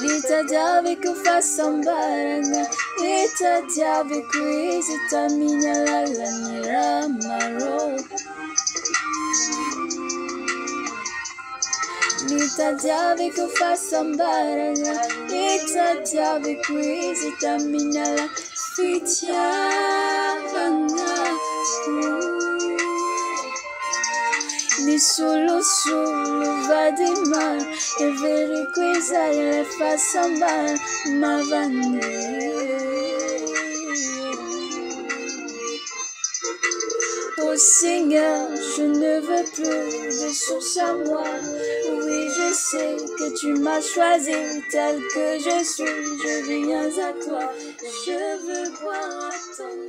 Nitajali kufasa mbaranga, nitajali kuishi taminya lala niramaro. Nitajali kufasa mbaranga, nitajali kuishi taminya lala ficha. Ni solo solo vadimar e veri quizare fa sambar ma Oh Seigneur, je ne veux plus de source à moi. Oui, je sais que tu m'as choisi tel que je suis. Je viens à toi. Je veux boire à ton.